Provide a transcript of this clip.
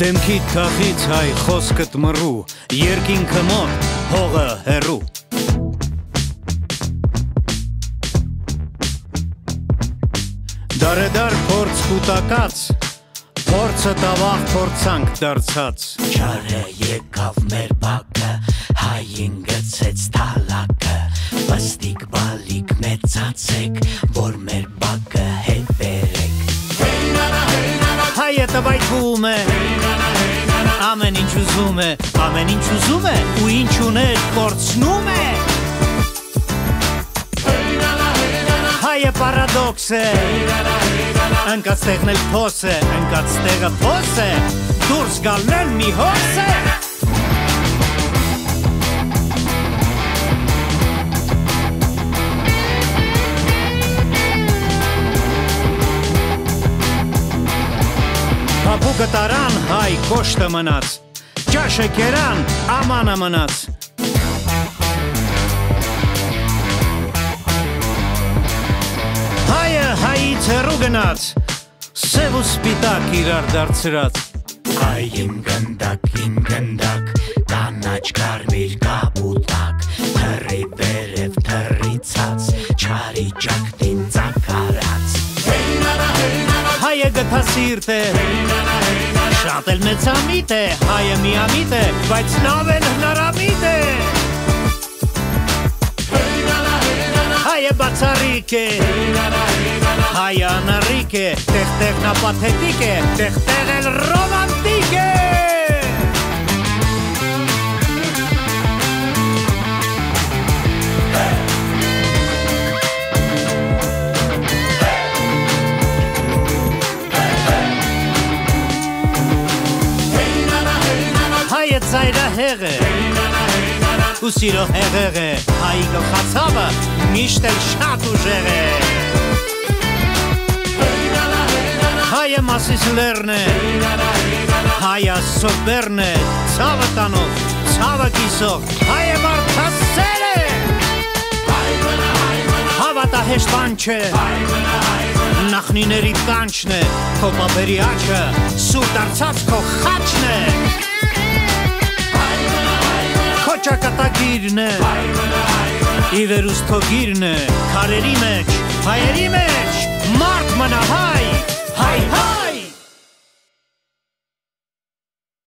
Դեմքիդ թախից հայ խոսքդ մռու, երկինքը մոտ, հողը հերու։ Դարեդար փորձ կուտակած, փորձը տավախ փորձանք դարձած։ Չարը եկավ մեր բակը, հային գցեց թալակը, պստիկ բալիկ մեծացեք, որ մեր բակը Հայը տվայթում է, ամեն ինչ ուզում է, ամեն ինչ ուզում է, ու ինչ ուներ կորցնում է։ Հայը պարադոքս է, ընկած տեղն էլ փոս է, ընկած տեղը փոս է, դուրս գալն մի հոս է։ Փափուկը տարան հայ կոշտը մնաց, ճաշը կերան ամանը մնաց։ Հայը հայից հեռու գնաց, սև ու սպիտակ իրար դարձրած։ Այ իմ գնդակ, իմ գնդակ, կանաչ կարմիր կապուտակ, Հայը գթասիրտ է, շատ էլ մեծամիտ է, հայը միամիտ է, բայց լավ էլ հնարամիտ է։ Հայը բացառիկ է, հայը անառիկ է, տեղ-տեղ նա պաթետիկ է, տեղ-տեղ էլ ռոմանտիկ է։ Հայը ծայրահեղ է, ու սիրո հեղեղ է, հայի գլխացավը միշտ էլ շատ ուժեղ է։ Հայը մասիս լերն է, հայը սոբերն է, ցավը տանող, ցավը կիսող, հայը մարդասեր է։ Հավատա հեշտ բան չէ, նախնիների կանչն է, քո պապերի աչը, սուր դարձած քո խաչն է։ ճակատագիրն է, իվերուս քո գիրն է, քարերի մեջ, հայերի մեջ,